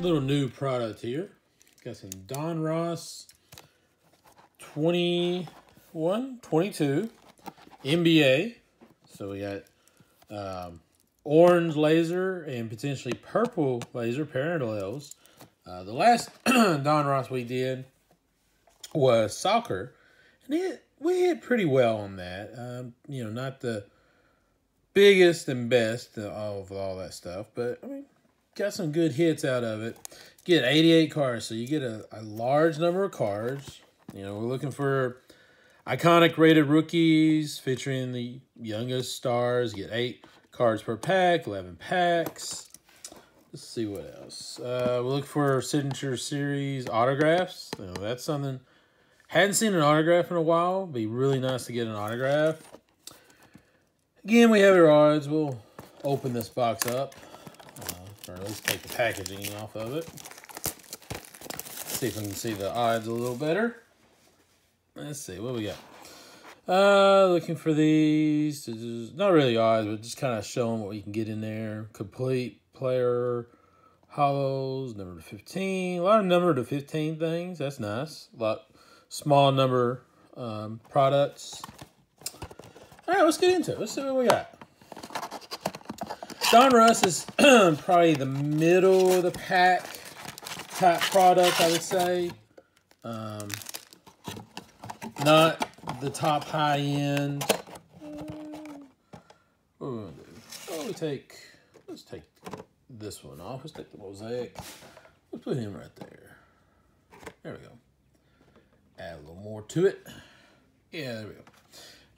little new product here. Got some Donruss 21, 22 NBA. So we got um, orange laser and potentially purple laser parallels. Uh, the last Donruss we did was soccer, and it we hit pretty well on that. Um, you know, not the biggest and best of all that stuff, but I mean, got some good hits out of it. Get 88 cards, so you get a, a large number of cards. You know, we're looking for iconic rated rookies featuring the youngest stars. Get eight cards per pack, 11 packs. Let's see what else. Uh, we look for signature series autographs. You know, that's something. Hadn't seen an autograph in a while. Be really nice to get an autograph. Again, we have our odds. We'll open this box up, or at least take the packaging off of it. See if we can see the odds a little better. Let's see what we got. Uh, looking for these. Not really odds, but just kind of showing what we can get in there. Complete player hollows, number to 15. A lot of number to 15 things. That's nice. A lot small number um, products. All right, let's get into it. Let's see what we got. Donruss is probably the middle of the pack type product, I would say. Um, not the top high end. What we take. Let's take this one off. Let's take the mosaic. Let's put him right there. There we go. Add a little more to it. Yeah, there we go.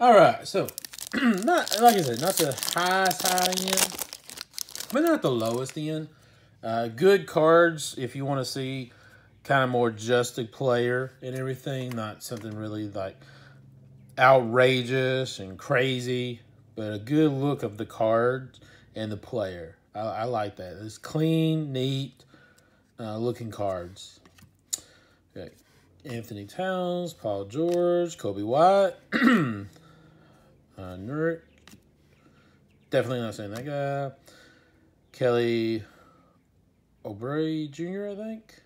All right, so not like I said, not the highest high end, but not the lowest end. Uh, good cards if you want to see kind of more just a player and everything, not something really like outrageous and crazy, but a good look of the card and the player. I, I like that. It's clean, neat uh, looking cards. Okay. Anthony Towns, Paul George, Coby White. Uh, Nurk. Definitely not saying that guy. Kelly Oubre Jr., I think.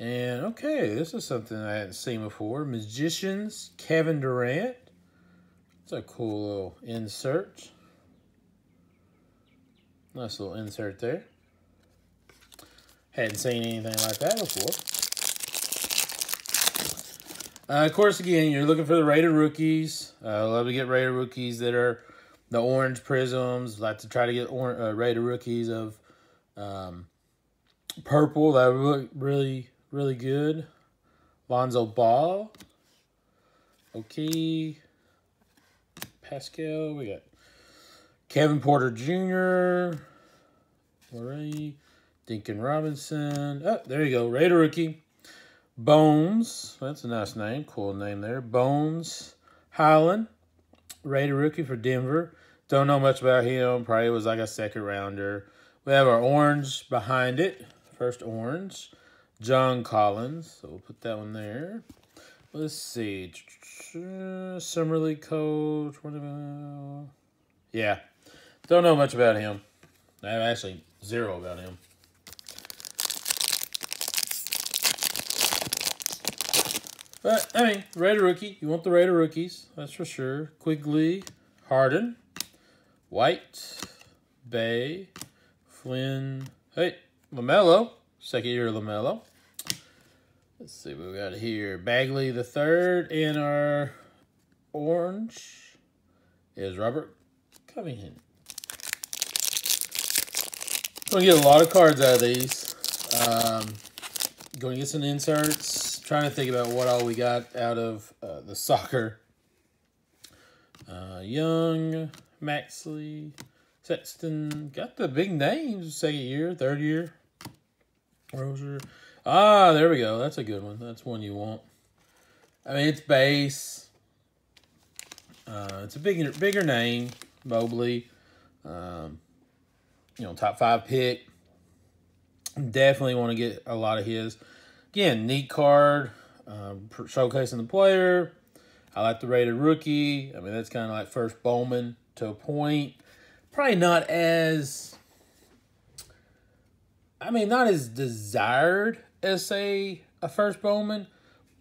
And okay, this is something I hadn't seen before. Magicians, Kevin Durant. It's a cool little insert. Nice little insert there. Hadn't seen anything like that before. Uh, of course, again, you're looking for the rated rookies. Uh, I love to get rated rookies that are the orange prisms. Like to try to get or, uh, rated rookies of um, purple. That would look really, really good. Lonzo Ball. Okay. Pascal. We got Kevin Porter Jr. Larry. Duncan Robinson. Oh, there you go. Rated rookie. Bones, that's a nice name, cool name there. Bones Hyland, rated rookie for Denver. Don't know much about him. Probably was like a second rounder. We have our orange behind it. First orange. John Collins. So we'll put that one there. Let's see. Summer League coach. Yeah. Don't know much about him. I have actually zero about him. But, I mean, rated rookie. You want the rated rookies. That's for sure. Quigley, Harden, White, Bey, Flynn. Hey, LaMelo. Second year LaMelo. Let's see what we got here. Bagley the third. And our orange is Robert Covington. Gonna get a lot of cards out of these. Um, going to get some inserts trying to think about what all we got out of uh, the soccer. Uh, Young, Maxey, Sexton, got the big names. Second year, third year. Rozier. Ah, there we go. That's a good one. That's one you want. I mean, it's base. Uh, it's a bigger, bigger name. Mobley. Um, you know, top five pick. Definitely want to get a lot of his. Again, neat card, um, showcasing the player. I like the rated rookie. I mean, that's kind of like first Bowman to a point. Probably not as. I, mean, not as desired as say a first Bowman,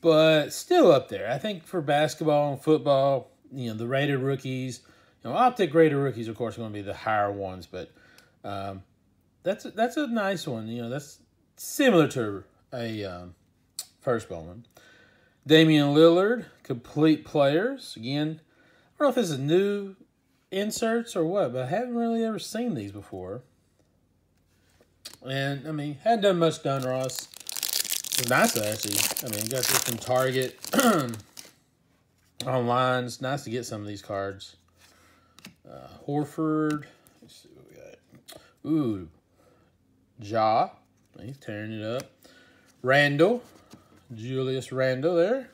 but still up there. I think for basketball and football, you know, the rated rookies, you know, optic rated rookies, of course, are going to be the higher ones, but um, that's a, that's a nice one. You know, that's similar to a um, first Bowman. Damian Lillard, complete players. Again, I don't know if this is new inserts or what, but I haven't really ever seen these before. And I mean, hadn't done much Donruss. It's nice actually. I mean, got this from Target online. It's nice to get some of these cards. Uh, Horford. Let's see what we got. Ooh, Ja. He's tearing it up. Randle. Julius Randle there.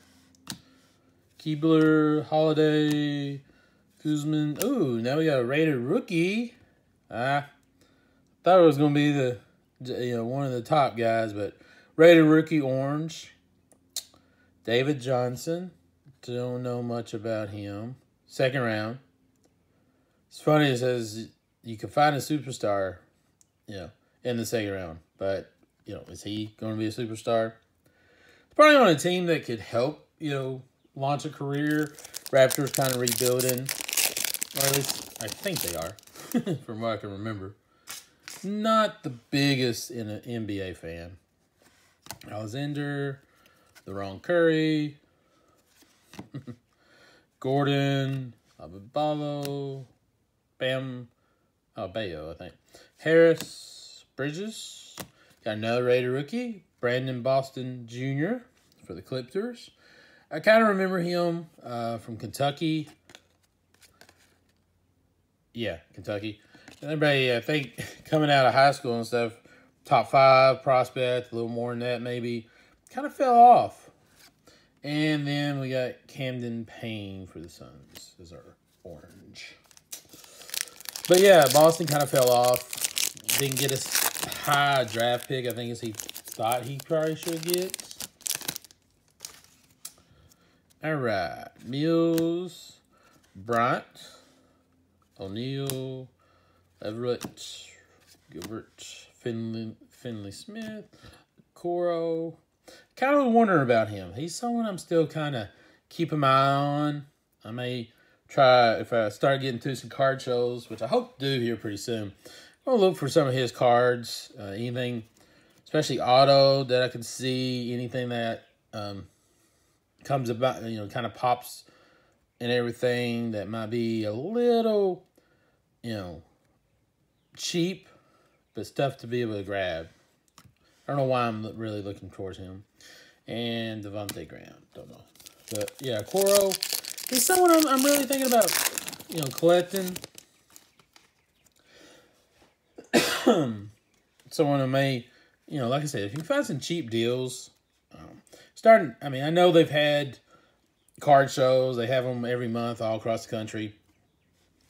Kleber, Holiday, Kuzman. Ooh, now we got a rated rookie. Ah, thought it was gonna be the you know one of the top guys, but rated rookie orange. David Johnson. Don't know much about him. Second round. It's funny it says you can find a superstar, you know, in the second round. But, you know, is he going to be a superstar? Probably on a team that could help, you know, launch a career. Raptors kind of rebuilding. Or at least I think they are, from what I can remember. Not the biggest in an NBA fan. Alexander, the wrong Curry, Gordon, Ababalo, Bam, oh, Bayo, I think. Harris, Bridges, got another rated rookie, Brandon Boston Jr. for the Clippers. I kind of remember him uh, from Kentucky. Yeah, Kentucky. Everybody, I think, coming out of high school and stuff, top five prospect, a little more than that maybe, kind of fell off. And then we got Cameron Payne for the Suns as our orange. But yeah, Boston kind of fell off. Didn't get a high draft pick, I think, as he thought he probably should get. All right. Mills, Bryant, O'Neill, Everett, Gilbert, Finley, Finley Smith, Coro. Kind of wondering about him. He's someone I'm still kind of keeping my eye on. I may try, if I start getting to some card shows, which I hope to do here pretty soon, I'm going to look for some of his cards. Uh, anything, especially auto, that I can see. Anything that um, comes about, you know, kind of pops and everything that might be a little, you know, cheap, but stuff to be able to grab. I don't know why I'm really looking towards him. And Devonte' Graham, don't know. But yeah, Coro, he's someone I'm, I'm really thinking about, you know, collecting. someone who may, you know, like I said, if you find some cheap deals, um, starting, I mean, I know they've had card shows, they have them every month all across the country.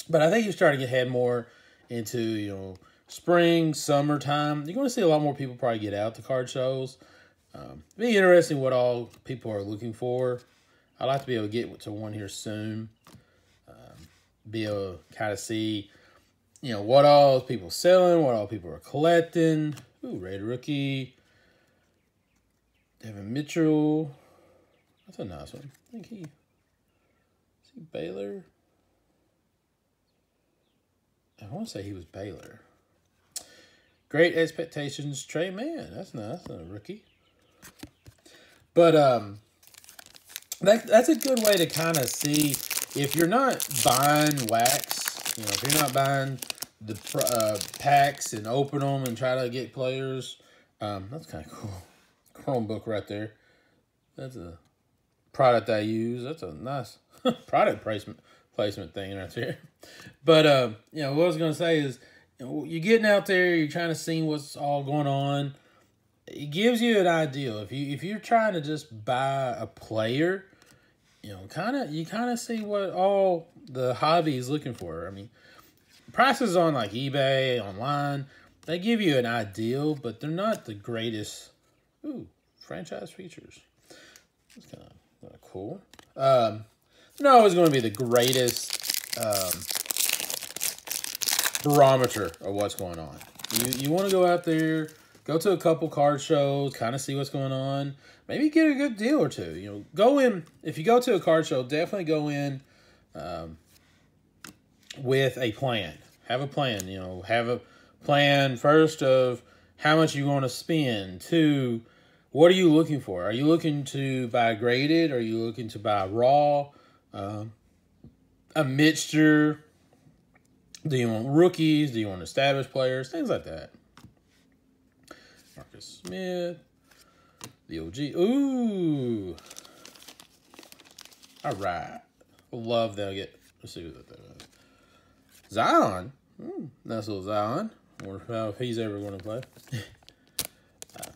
But I think you're starting to head more into, you know, spring, summertime. You're going to see a lot more people probably get out to card shows. Um, be interesting what all people are looking for. I'd like to be able to get to one here soon. Um, be able to kind of see, you know, what all people selling, what all people are collecting. Ooh, rated rookie. Davion Mitchell. That's a nice one. I think he is he Baylor. I want to say he was Baylor. Great expectations, Tre Mann. That's nice. That's a rookie. But um, that that's a good way to kind of see if you're not buying wax. You know, if you're not buying the uh, packs and open them and try to get players. Um, that's kind of cool. Chromebook right there. That's a product I use. That's a nice product placement placement thing right there. But uh, you know, what I was gonna say is, you know, you're getting out there, you're trying to see what's all going on. It gives you an idea if you if you're trying to just buy a player, you know, kind of you kind of see what all the hobby is looking for. I mean, prices on like eBay online they give you an ideal, but they're not the greatest. Ooh, franchise features. Of, kind of cool. Um, no, it's going to be the greatest um, barometer of what's going on. You, you want to go out there, go to a couple card shows, kind of see what's going on. Maybe get a good deal or two. You know, go in if you go to a card show, definitely go in um, with a plan. Have a plan. You know, have a plan first of how much you want to spend. Two, what are you looking for? Are you looking to buy graded? Are you looking to buy raw? Um, a mixture? Do you want rookies? Do you want established players? Things like that. Marcus Smith. The OG. Ooh. All right. Love that. Get. Let's see what that is. Zion. Mm, nice little Zion. Wonder if he's ever going to play.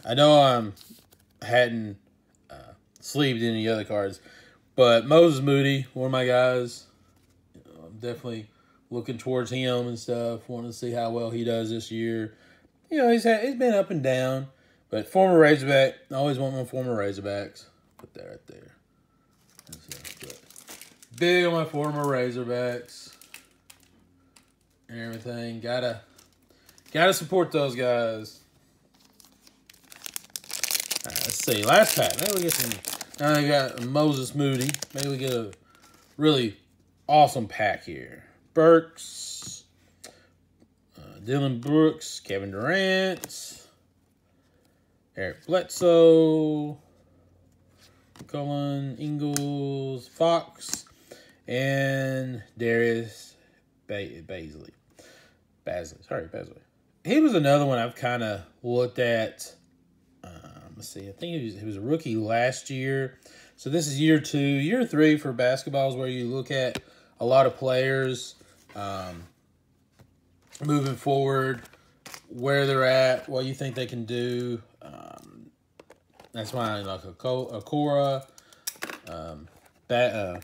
I know I'm hadn't uh, sleeved any other cards, but Moses Moody, one of my guys, you know, I'm definitely looking towards him and stuff. Want to see how well he does this year. You know, he's had he's been up and down, but former Razorback. I always want my former Razorbacks. Put that right there. Big on my former Razorbacks and everything. Gotta gotta support those guys. Right, let's see. Last pack. Maybe we get some. Now we got Moses Moody. Maybe we get a really awesome pack here. Burks, uh, Dillon Brooks, Kevin Durant, Eric Bledsoe, Cullen, Ingles, Fox, and Darius ba- Bazley. Bazley, sorry, Bazley. He was another one I've kind of looked at. Um, let's see, I think he was, he was a rookie last year. So this is year two. Year three for basketball is where you look at a lot of players um, moving forward, where they're at, what you think they can do. Um, that's why like Okoro, um, ba- uh,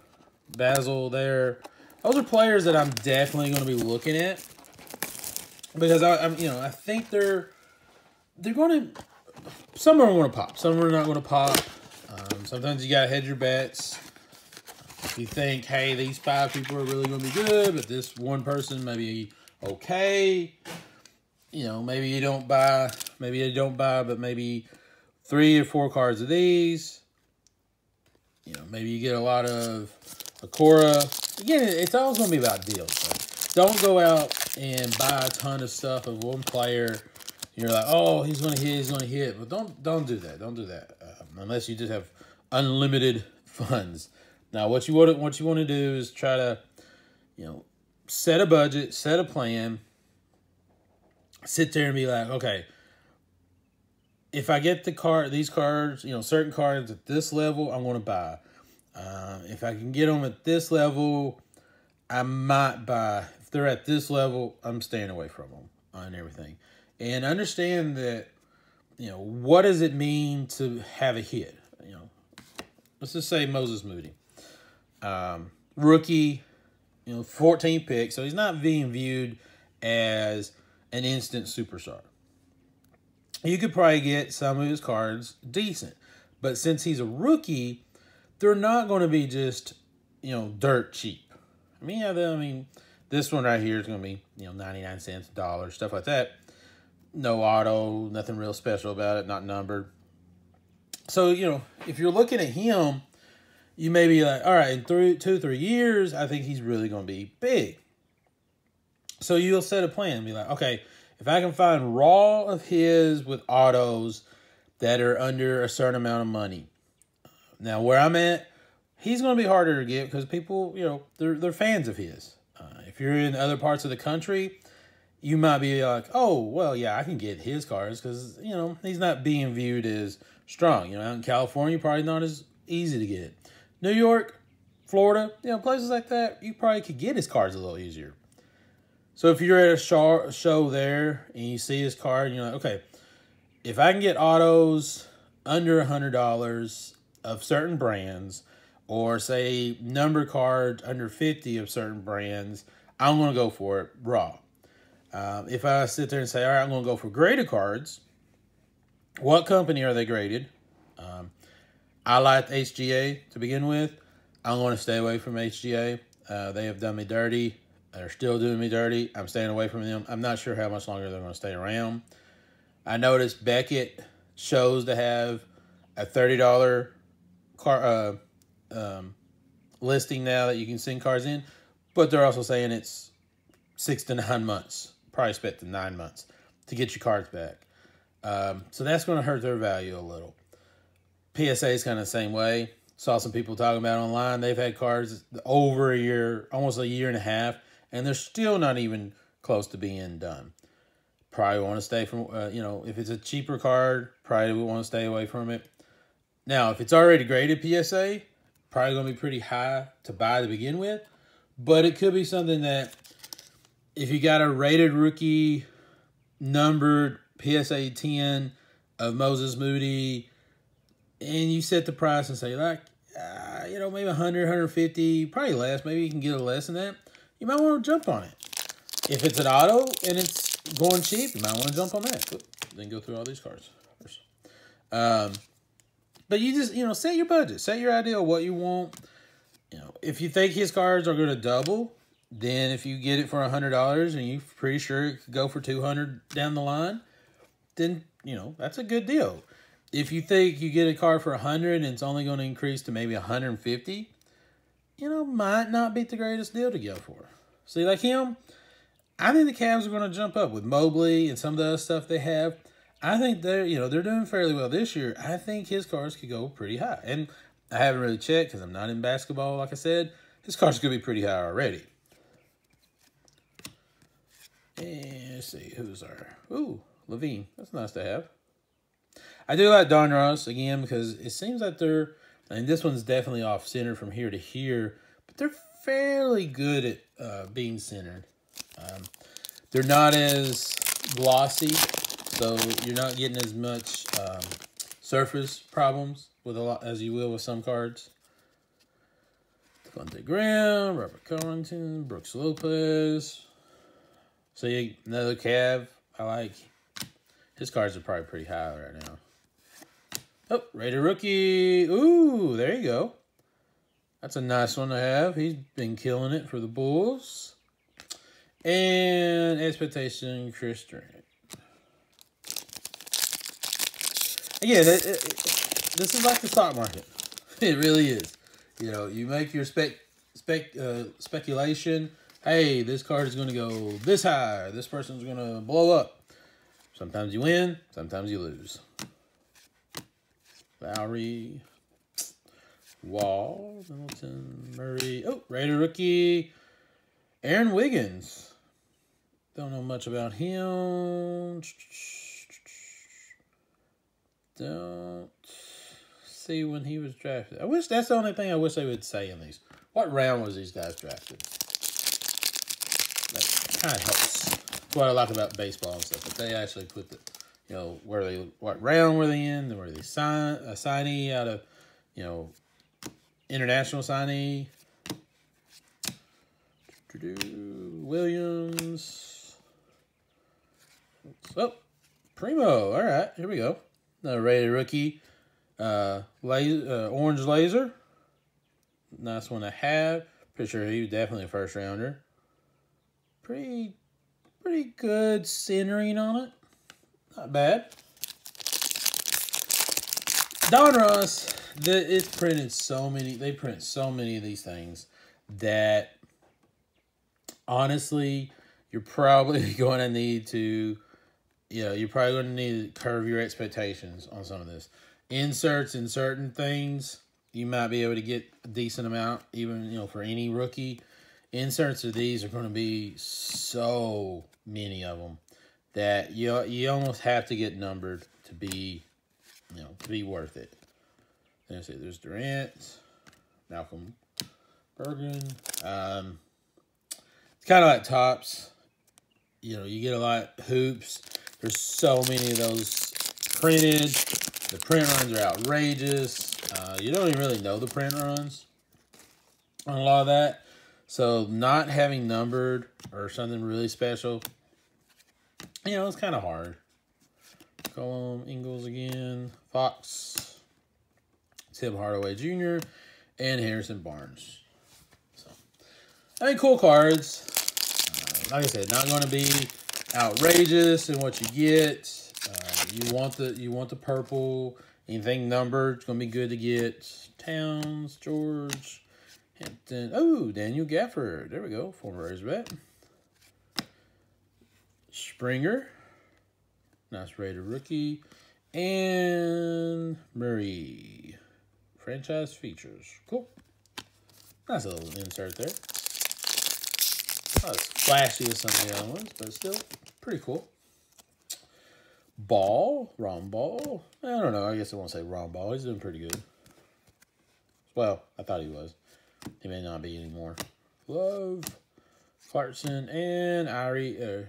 Basil there. Those are players that I'm definitely going to be looking at because I, am you know, I think they're they're going to. Some are going to pop. Some are not going to pop. Um, sometimes you got to hedge your bets. If you think, hey, these five people are really going to be good, but this one person may be okay. You know, maybe you don't buy. Maybe you don't buy, but maybe three or four cards of these. You know, maybe you get a lot of Okoro. Again, it's always going to be about deals. So don't go out and buy a ton of stuff of one player. You're like, oh, he's going to hit, he's going to hit. But don't don't do that. Don't do that um, unless you just have unlimited funds. Now, what you want what you want to do is try to, you know, set a budget, set a plan. Sit there and be like, okay, if I get the card, these cards, you know, certain cards at this level, I'm going to buy. Uh, if I can get them at this level, I might buy. They're at this level, I'm staying away from them and everything. And understand that, you know, what does it mean to have a hit? You know, let's just say Moses Moody, um, rookie, you know, 14 pick. so he's not being viewed as an instant superstar. You could probably get some of his cards decent, but since he's a rookie, they're not going to be just you know dirt cheap. I mean, yeah, I mean, this one right here is going to be you know ninety nine cents, dollar, stuff like that. No auto, nothing real special about it, not numbered. So you know, if you're looking at him, you may be like, all right, in three, two, three years, I think he's really going to be big. So you'll set a plan, and be like, okay, if I can find raw of his with autos that are under a certain amount of money, now, where I'm at, he's going to be harder to get because people, you know, they're they're fans of his. If you're in other parts of the country, you might be like, oh, well, yeah, I can get his cars because you know he's not being viewed as strong. You know, out in California, probably not as easy to get. New York, Florida, you know, places like that, you probably could get his cards a little easier. So if you're at a show, show there and you see his card, and you're like, okay, if I can get autos under a hundred dollars of certain brands or say number cards under 50 of certain brands, I'm going to go for it raw. Um, if I sit there and say, all right, I'm going to go for graded cards, what company are they graded? Um, I like HGA to begin with. I'm going to stay away from HGA. Uh, they have done me dirty. They're still doing me dirty. I'm staying away from them. I'm not sure how much longer they're going to stay around. I noticed Beckett shows to have a thirty dollar car uh, um, listing now that you can send cars in, but they're also saying it's six to nine months, probably expect to nine months to get your cards back. Um, so that's going to hurt their value a little. PSA is kind of the same way. Saw some people talking about online. They've had cards over a year, almost a year and a half, and they're still not even close to being done. Probably want to stay from, uh, you know, if it's a cheaper card, probably would want to stay away from it. Now, if it's already graded PSA, probably going to be pretty high to buy to begin with, but it could be something that if you got a rated rookie numbered PSA 10 of Moses Moody and you set the price and say like, uh, you know, maybe 100, 150, probably less, maybe you can get a less than that, you might want to jump on it. If it's an auto and it's going cheap, you might want to jump on that. Oop, then go through all these cards. Um, but you just, you know, set your budget. Set your idea of what you want. If you think his cards are going to double, then if you get it for a $100 and you're pretty sure it could go for 200 down the line, then, you know, that's a good deal. If you think you get a car for a 100 and it's only going to increase to maybe 150, you know, might not be the greatest deal to go for. See, like him, I think the Cavs are going to jump up with Mobley and some of the other stuff they have. I think they're, you know, they're doing fairly well this year. I think his cars could go pretty high. And I haven't really checked because I'm not in basketball, like I said. His cars could be pretty high already. And let's see, who's our, ooh, Levine. That's nice to have. I do like Donruss, again, because it seems like they're, I mean, this one's definitely off center from here to here, but they're fairly good at uh, being centered. Um, they're not as glossy, so you're not getting as much um, surface problems with a lot as you will with some cards. Devonte' Graham, Robert Covington, Brooks Lopez. So you, another Cav I like. His cards are probably pretty high right now. Oh, rated rookie. Ooh, there you go. That's a nice one to have. He's been killing it for the Bulls. And expectation, Chris Durant. Again, it, it, this is like the stock market. It really is. You know, you make your spec spec uh, speculation. Hey, this card is going to go this high. This person's going to blow up. Sometimes you win. Sometimes you lose. Lowry, Wall, Middleton, Murray. Oh, rated rookie, Aaron Wiggins. Don't know much about him. Don't see when he was drafted. I wish that's the only thing I wish they would say in these. What round was these guys drafted? That kind of helps. That's what I like about baseball and stuff. But they actually put the, you know, where they, what round were they in? Were they sign a signee out of, you know, international signee? Williams. Oh, Primo. All right, here we go. Another rated rookie. Uh, laser, uh, orange laser. Nice one to have. Pretty sure he was definitely a first rounder. Pretty, pretty good centering on it. Not bad. Donruss, the, it's printed so many, they print so many of these things that honestly, you're probably going to need to, you know, you're probably going to need to curve your expectations on some of this. Inserts in certain things, you might be able to get a decent amount, even, you know, for any rookie. Inserts of these are going to be so many of them that you you almost have to get numbered to be, you know, to be worth it. Let's see, there's Durant, Malcolm Brogdon. Um, it's kind of like Topps. You know, you get a lot hoops. There's so many of those printed. The print runs are outrageous. Uh, you don't even really know the print runs on a lot of that. So not having numbered or something really special, you know, it's kind of hard. Colum, Ingles again, Fox, Tim Hardaway Jr., and Harrison Barnes. So, I mean, cool cards. Uh, like I said, not going to be outrageous in what you get. You want the you want the purple. Anything numbered, it's gonna be good to get. Towns, George, Hampton. Oh, Daniel Gafford. There we go. Former Razorback. Springer. Nice rated rookie. And Murray. Franchise features. Cool. Nice little insert there. Not as flashy as some of the other ones, but still pretty cool. Ball, Ron Ball. I don't know. I guess I won't say Ron Ball. He's doing pretty good. Well, I thought he was. He may not be anymore. Love, Clarkson, and Ari, uh,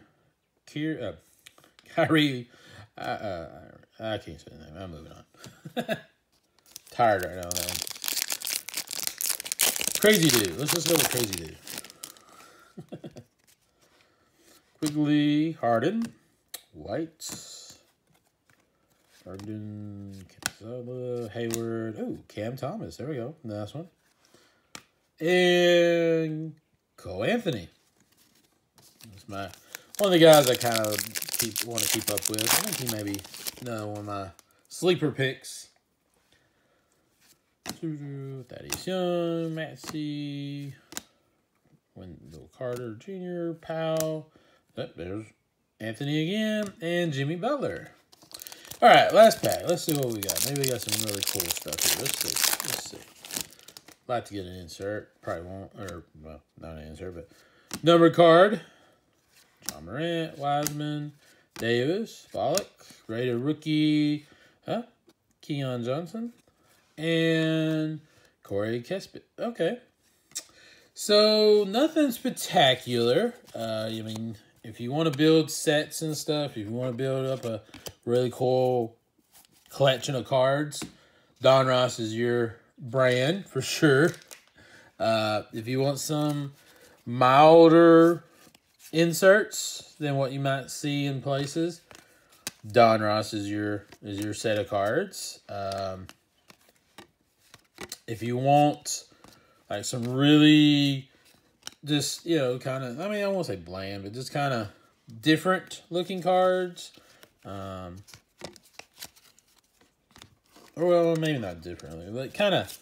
Kier, uh, Kyrie. Uh, uh, I can't say the name. I'm moving on. Tired right now, though. Crazy dude. Let's just go with crazy dude. Quigley, Harden, White, Harden, Capela, Hayward. Oh, Cam Thomas. There we go. Nice one. And Cole Anthony. That's my one of the guys I kind of keep want to keep up with. I think he may be another one of my sleeper picks. Thaddeus Young, Maxey, Wendell Carter Jr., Powell. Oh, there's Anthony again, and Jimmy Butler. All right, last pack. Let's see what we got. Maybe we got some really cool stuff here. Let's see. Let's see. Like to get an insert. Probably won't. Or, well, not an insert, but number card. John Morant, Wiseman, Davis, Pollock, rated rookie, huh? Keon Johnson, and Corey Kispert. Okay. So, nothing spectacular. Uh, I mean, if you want to build sets and stuff, if you want to build up a really cool collection of cards, Donruss is your brand for sure. Uh, if you want some milder inserts than what you might see in places, Donruss is your is your set of cards. Um, if you want like some really just you know kind of I mean I won't say bland, but just kind of different looking cards. Um, or well, maybe not differently, but kind of.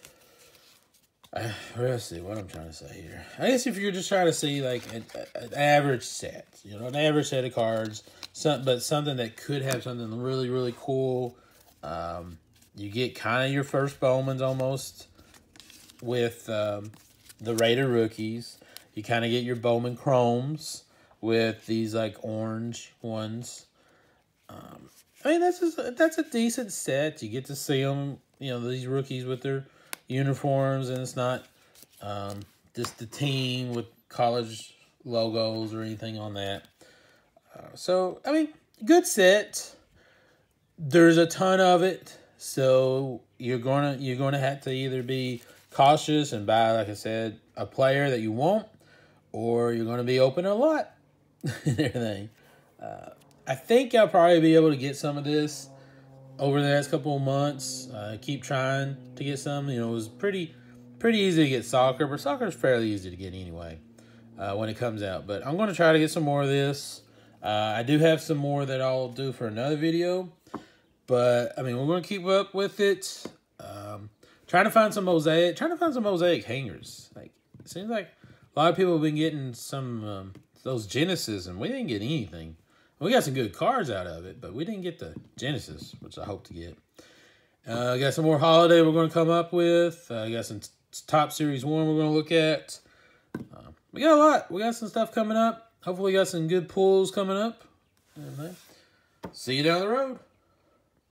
Uh, let's see what I'm trying to say here. I guess if you're just trying to see like an, an average set, you know, an average set of cards, some, but something that could have something really, really cool. Um, you get kind of your first Bowmans almost with um, the rated rookies. You kind of get your Bowman Chromes with these like orange ones. Um, I mean, that's just, that's a decent set. You get to see them, you know, these rookies with their uniforms, and it's not um, just the team with college logos or anything on that. Uh, so, I mean, good set. There's a ton of it, so you're gonna you're gonna have to either be cautious and buy, like I said, a player that you want, or you're gonna be open a lot and everything. Uh, I think I'll probably be able to get some of this over the next couple of months. Uh, keep trying to get some. You know, it was pretty pretty easy to get soccer, but soccer is fairly easy to get anyway uh, when it comes out. But I'm going to try to get some more of this. Uh, I do have some more that I'll do for another video. But, I mean, we're going to keep up with it. Um, trying to find some mosaic. Trying to find some mosaic hangers. Like, it seems like a lot of people have been getting some, um, those Genesis, and we didn't get anything. We got some good cards out of it, but we didn't get the Genesis, which I hope to get. Uh, got some more holiday we're going to come up with. Uh, got some top series one we're going to look at. Uh, we got a lot. We got some stuff coming up. Hopefully, we got some good pulls coming up. See you down the road.